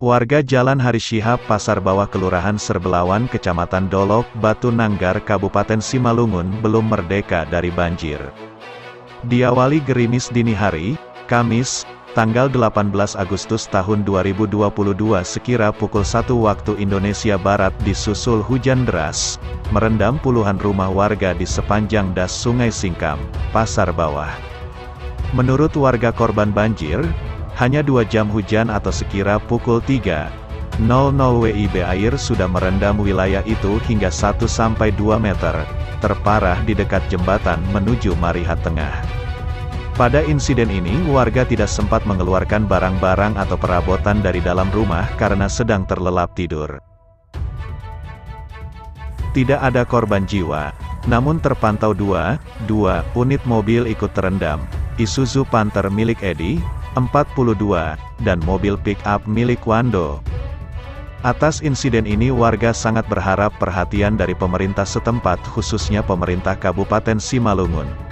Warga Jalan Hari Syihab Pasar Bawah Kelurahan Serbelawan Kecamatan Dolok, Batu Nanggar Kabupaten Simalungun belum merdeka dari banjir. Diawali gerimis dini hari, Kamis, tanggal 18 Agustus tahun 2022 sekira pukul 1 waktu Indonesia Barat disusul hujan deras, merendam puluhan rumah warga di sepanjang das Sungai Singkam, Pasar Bawah. Menurut warga korban banjir, hanya dua jam hujan atau sekira pukul 3.00 WIB air sudah merendam wilayah itu hingga 1-2 meter, terparah di dekat jembatan menuju Marihat Tengah. Pada insiden ini warga tidak sempat mengeluarkan barang-barang atau perabotan dari dalam rumah karena sedang terlelap tidur. Tidak ada korban jiwa, namun terpantau dua, dua unit mobil ikut terendam, Isuzu Panther milik Edi, 42, dan mobil pick-up milik Wando. Atas insiden ini warga sangat berharap perhatian dari pemerintah setempat khususnya pemerintah Kabupaten Simalungun.